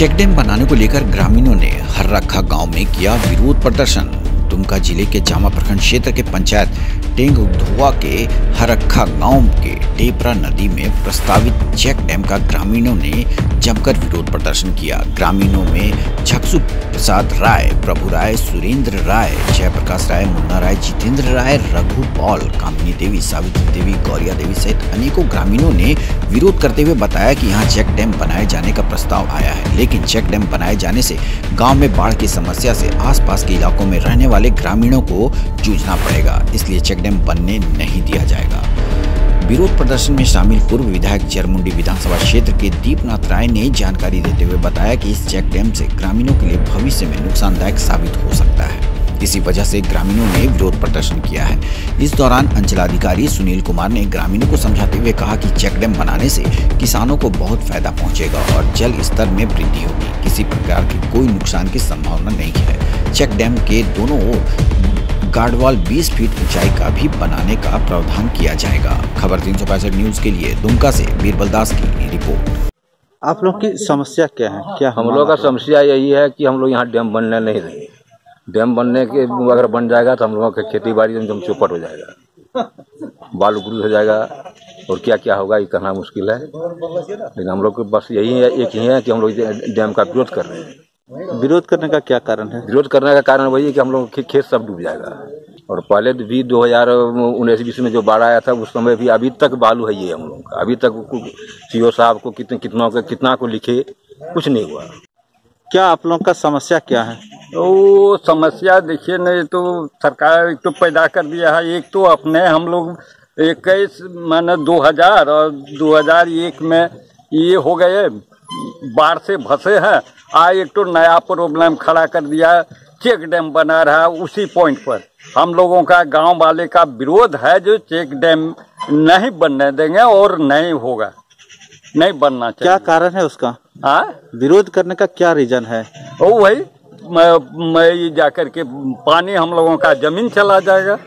Check dam बनाने को लेकर ग्रामीणों ने हर्रखा गाँव में किया विरोध प्रदर्शन। दुमका ज़िले के जामा प्रखंड क्षेत्र के पंचायत टेंग धुआ के हरखा गाँव के टेपरा नदी में प्रस्तावित चेक डैम का ग्रामीणों ने जमकर विरोध प्रदर्शन किया। ग्रामीणों में झकसु प्रसाद राय, प्रभु राय, सुरेंद्र राय, जयप्रकाश राय, मुन्ना राय, जितेंद्र राय, रघु पॉल, कामिनी देवी, सावित्री देवी, गौरिया देवी सहित अनेकों ग्रामीणों ने विरोध करते हुए बताया कि यहाँ चेक डैम बनाए जाने का प्रस्ताव आया है। लेकिन चेक डैम बनाए जाने से गाँव में बाढ़ की समस्या से आसपास के इलाकों में रहने वाले ग्रामीणों को जूझना पड़ेगा, इसलिए चेक डैम बनने नहीं दिया जाएगा। विरोध प्रदर्शन में शामिल पूर्व विधायक जरमुंडी विधानसभा क्षेत्र के दीपनाथ राय ने जानकारी देते हुए बताया कि इस चेक डैम से ग्रामीणों के लिए भविष्य में नुकसानदायक साबित हो सकता है। इसी वजह से ग्रामीणों ने विरोध प्रदर्शन किया है। इस दौरान अंचलाधिकारी सुनील कुमार ने ग्रामीणों को समझाते हुए कहा कि चेक डैम बनाने से किसानों को बहुत फ़ायदा पहुंचेगा और जल स्तर में वृद्धि होगी। किसी प्रकार की कोई नुकसान की संभावना नहीं चेक डैम के दोनों ओर गार्डवाल 20 फीट ऊंचाई का भी बनाने का प्रावधान किया जाएगा। खबर तीन न्यूज़ के लिए दुमका से बीरबल दास की रिपोर्ट। आप लोग की समस्या क्या है? क्या हम लोग का समस्या यही है कि हम लोग यहाँ डैम बनने नहीं देंगे। डैम बनने के अगर बन जाएगा तो हम लोगों की खेती बाड़ी एकदम चौपट हो जाएगा। बालू गुरु हो जाएगा और क्या क्या होगा ये कहना मुश्किल है। लेकिन हम लोग को बस यही है एक ही है कि हम लोग डैम का विरोध कर रहे हैं। विरोध करने का क्या कारण है? विरोध करने का कारण वही है कि हम लोग के खेत सब डूब जाएगा। और पहले भी दो हज़ार उन्नीस बीस में जो बाढ़ आया था उस समय भी अभी तक बालू है ये हम लोग का। अभी तक सीओ साहब को कितने कितना को कितना को लिखे कुछ नहीं हुआ। क्या आप लोगों का समस्या क्या है? तो समस्या देखिए नहीं तो सरकार एक तो पैदा कर दिया है एक तो अपने हम लोग इक्कीस माने दो हज़ार और दो हज़ार एक में ये हो गए। बाढ़ से फंसे हैं। आज एक तो नया प्रॉब्लम खड़ा कर दिया चेक डैम बना रहा उसी पॉइंट पर। हम लोगों का गाँव वाले का विरोध है जो चेक डैम नहीं बनने देंगे और नहीं होगा। नहीं बनना चाहिए। क्या कारण है उसका? हाँ? विरोध करने का क्या रीजन है? वो वही मैं, मैं जाकर के पानी हम लोगों का ज़मीन चला जाएगा।